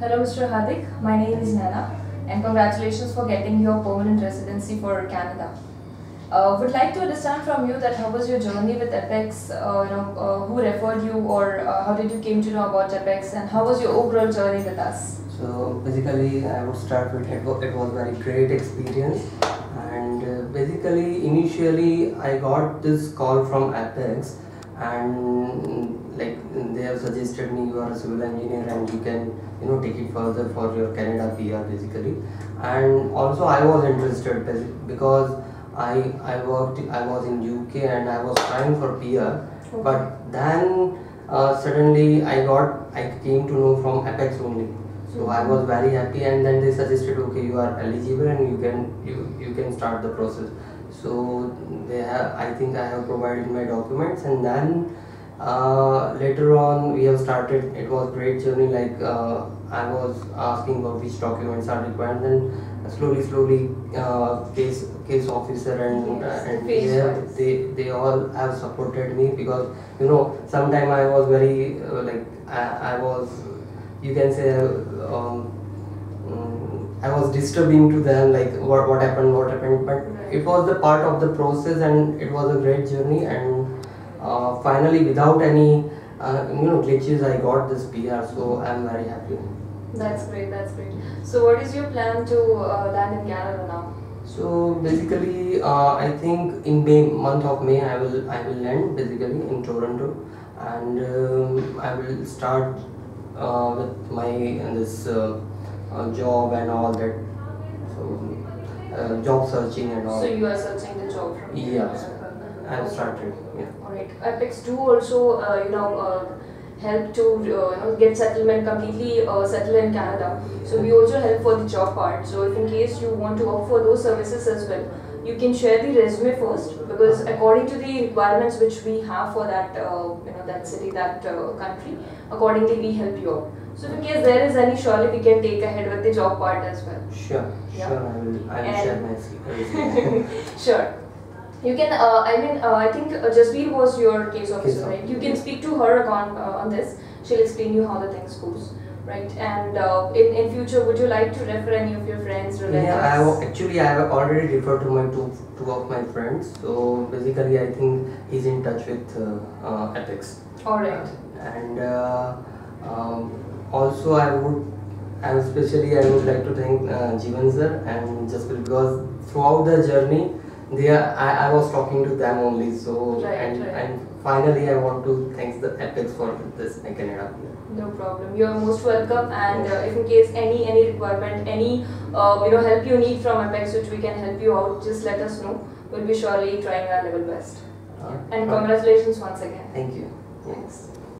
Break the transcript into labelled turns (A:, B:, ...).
A: Hello, Mr. Hardik. My name is Nana, and congratulations for getting your permanent residency for Canada. Uh, would like to understand from you that how was your journey with Apex? Uh, you know, uh, who referred you, or uh, how did you came to know about Apex, and how was your overall journey with us?
B: So basically, I would start with it. It was very great experience, and uh, basically, initially, I got this call from Apex, and like they have suggested me you are a civil engineer and you can you know take it further for your Canada PR basically, and also I was interested because I I worked I was in UK and I was trying for PR, but then uh, suddenly I got I came to know from Apex only. So I was very happy, and then they suggested, okay, you are eligible and you can you, you can start the process. So they have, I think I have provided my documents, and then uh, later on we have started. It was great journey. Like uh, I was asking about which documents are required, then slowly, slowly, uh, case case officer and
A: Yes,
B: and they, have, they they all have supported me because you know sometime I was very uh, like I, I was you can say um, I was disturbing to them like what what happened what happened but
A: Right.
B: it was the part of the process and it was a great journey and uh, finally without any uh, you know glitches I got this PR so I'm very happy.
A: That's great. That's great. So, what is your plan to uh, land in Canada now?
B: So basically, uh, I think in May month of May I will I will land basically in Toronto, and um, I will start uh, with my uh, this uh, job and all that. So uh, job searching and all.
A: So, you are searching the job from
B: Yeah. I have started. Yeah.
A: Alright, Apex do also uh, you know uh, help to uh, you know get settlement completely uh, settle in Canada. So we also help for the job part. So if in case you want to opt for those services as well, you can share the resume first because according to the requirements which we have for that uh, you know that city that uh, country, accordingly we help you out. So in case there is any, surely we can take ahead with the job part as well.
B: Sure.
A: Yeah.
B: Sure. I will. I will share my.
A: Sure. You can, uh, I mean, uh, I think uh, was your case officer, right? You can speak to her on, uh, on this. She'll explain you how the things goes, right? And uh, in, in future, would you like to refer any of your friends, relatives?
B: Yeah, I have, actually I have already referred to my two two of my friends. So basically, I think he's in touch with uh, uh, Apex.
A: Alright.
B: And uh, um, also, I would, and especially, I would like to thank uh, Jeevan sir and just because throughout the journey, they are, I, I was talking to them only. So
A: Right,
B: and
A: right.
B: and finally, I want to thank the Apex for this Canada.
A: No problem. You are most welcome. And uh, if in case any any requirement, any uh, you know help you need from Apex, which we can help you out, just let us know. We'll be surely trying our level best.
B: Uh,
A: And
B: uh,
A: congratulations once again.
B: Thank you.
A: Thanks.